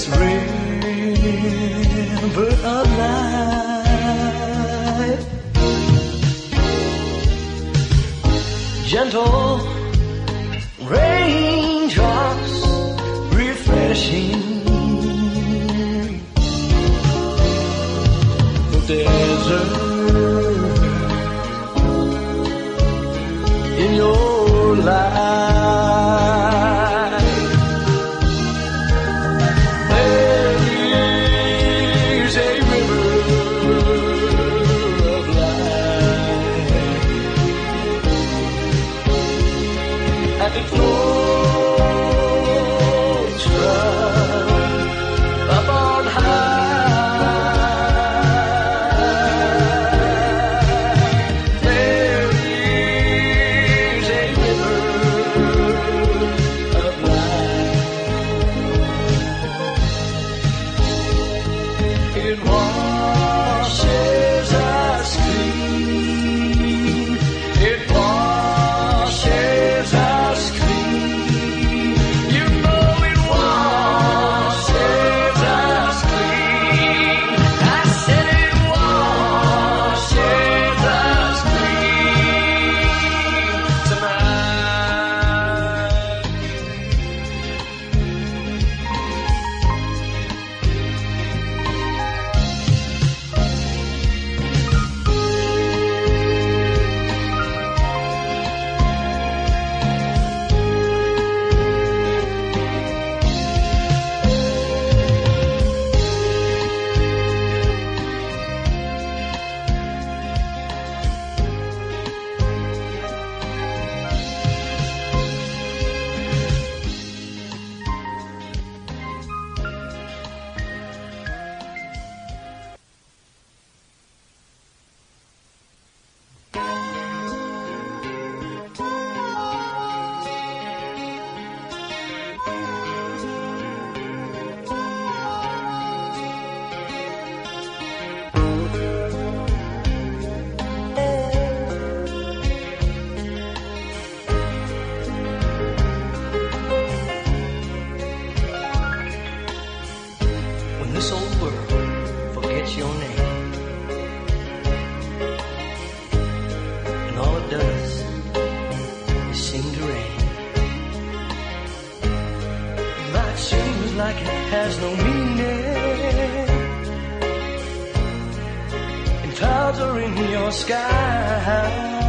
this river of life. Gentle has no meaning. And clouds are in your sky.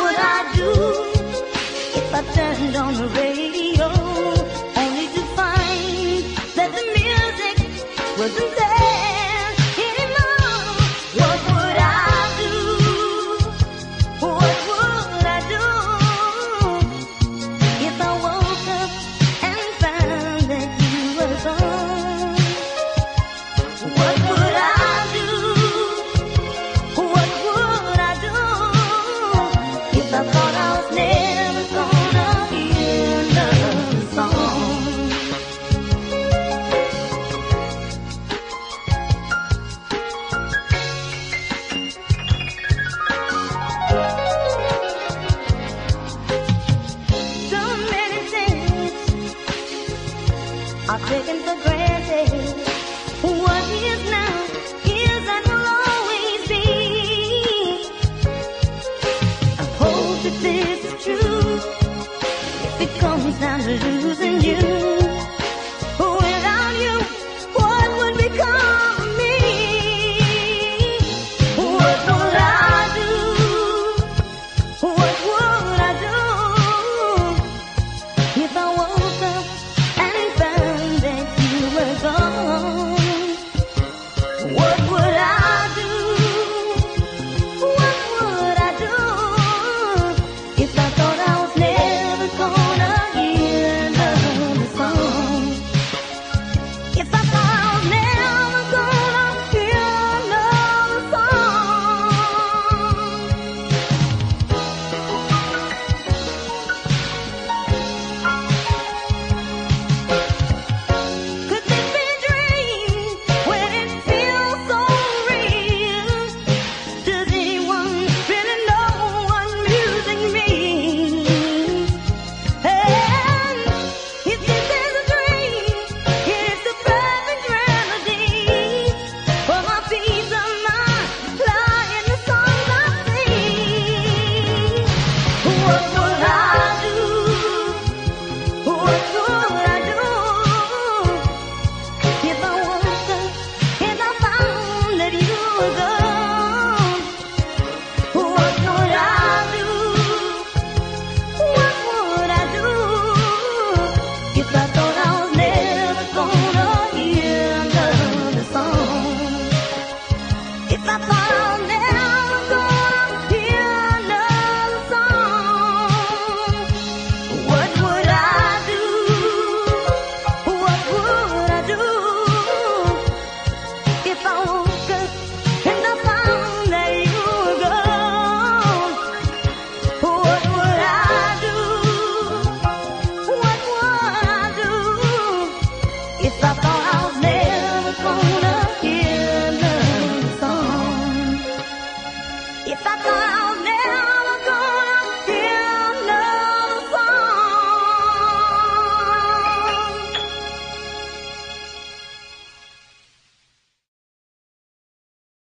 would I do if I turned on the radio only to find that the music wasn't there? Taken for granted. What is now is and will always be. I hope that this is true. If it comes down to losing you.